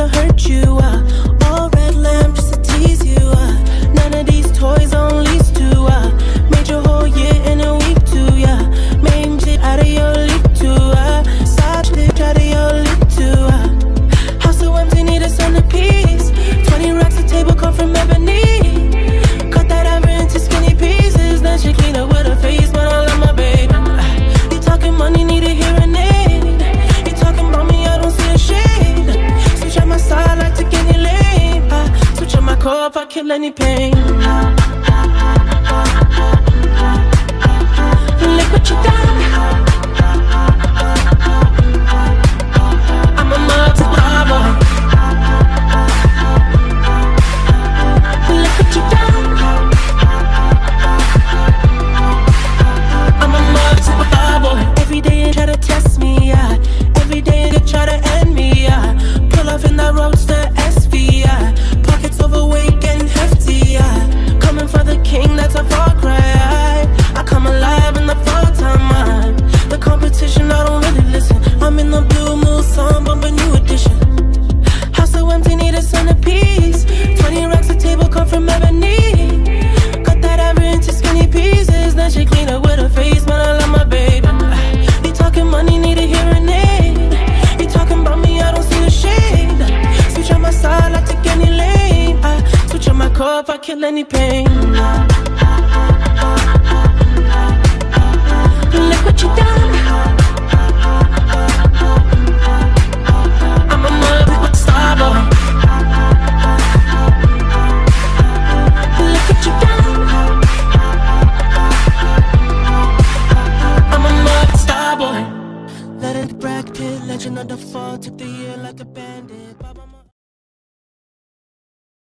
to hurt you. I If I kill any pain. If I kill any pain. Look what you done. I'm a motherfucking star boy. Look what you done. I'm a motherfucking star boy. Let it practice, legend of the fall. Took the year like a bandit.